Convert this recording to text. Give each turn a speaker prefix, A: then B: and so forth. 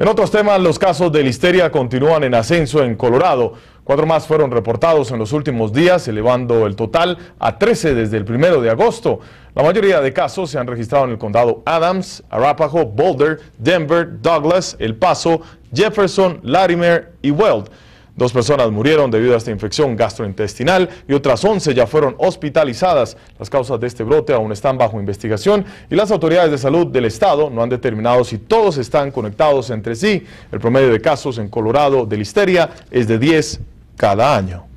A: En otros temas, los casos de listeria continúan en ascenso en Colorado. Cuatro más fueron reportados en los últimos días, elevando el total a 13 desde el primero de agosto. La mayoría de casos se han registrado en el condado Adams, Arapahoe, Boulder, Denver, Douglas, El Paso, Jefferson, Latimer y Weld. Dos personas murieron debido a esta infección gastrointestinal y otras 11 ya fueron hospitalizadas. Las causas de este brote aún están bajo investigación y las autoridades de salud del estado no han determinado si todos están conectados entre sí. El promedio de casos en Colorado de listeria es de 10 cada año.